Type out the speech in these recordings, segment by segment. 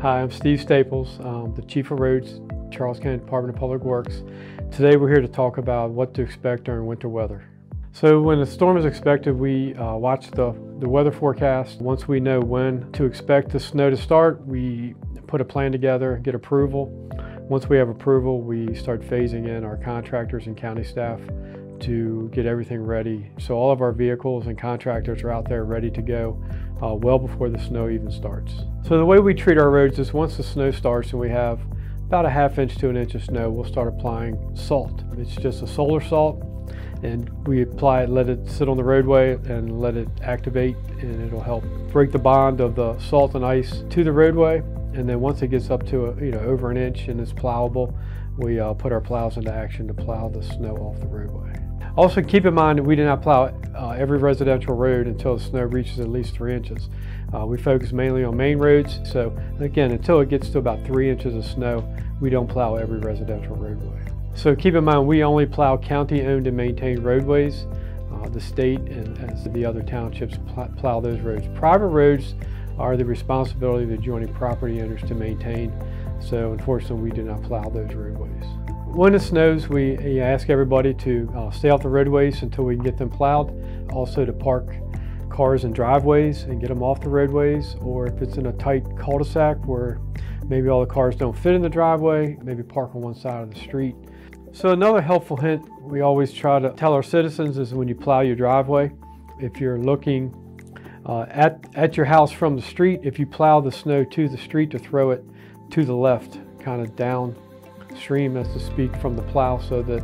Hi, I'm Steve Staples, um, the Chief of Roads, Charles County Department of Public Works. Today we're here to talk about what to expect during winter weather. So when a storm is expected, we uh, watch the, the weather forecast. Once we know when to expect the snow to start, we put a plan together, get approval. Once we have approval, we start phasing in our contractors and county staff to get everything ready. So all of our vehicles and contractors are out there ready to go uh, well before the snow even starts. So the way we treat our roads is once the snow starts and we have about a half inch to an inch of snow, we'll start applying salt. It's just a solar salt and we apply it, let it sit on the roadway and let it activate and it'll help break the bond of the salt and ice to the roadway. And then once it gets up to a, you know over an inch and it's plowable, we uh, put our plows into action to plow the snow off the roadway. Also keep in mind that we do not plow uh, every residential road until the snow reaches at least three inches. Uh, we focus mainly on main roads, so again, until it gets to about three inches of snow, we don't plow every residential roadway. So keep in mind, we only plow county-owned and maintained roadways. Uh, the state and as the other townships pl plow those roads. Private roads are the responsibility of the adjoining property owners to maintain, so unfortunately we do not plow those roadways. When it snows, we ask everybody to uh, stay off the roadways until we can get them plowed. Also to park cars in driveways and get them off the roadways, or if it's in a tight cul-de-sac where maybe all the cars don't fit in the driveway, maybe park on one side of the street. So another helpful hint we always try to tell our citizens is when you plow your driveway, if you're looking uh, at, at your house from the street, if you plow the snow to the street to throw it to the left, kind of downstream, as to speak, from the plow so that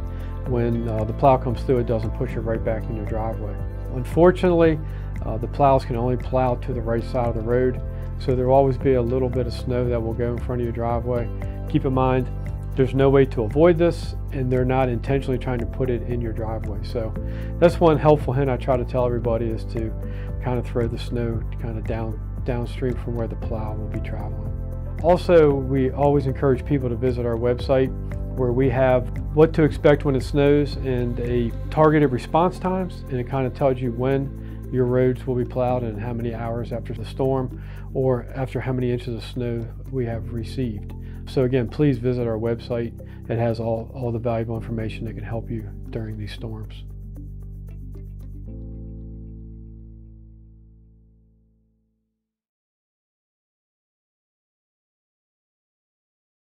when uh, the plow comes through, it doesn't push it right back in your driveway. Unfortunately, uh, the plows can only plow to the right side of the road, so there will always be a little bit of snow that will go in front of your driveway. Keep in mind, there's no way to avoid this, and they're not intentionally trying to put it in your driveway. So that's one helpful hint I try to tell everybody is to kind of throw the snow kind of down downstream from where the plow will be traveling. Also, we always encourage people to visit our website where we have what to expect when it snows and a targeted response times and it kind of tells you when your roads will be plowed and how many hours after the storm or after how many inches of snow we have received. So again, please visit our website. It has all, all the valuable information that can help you during these storms.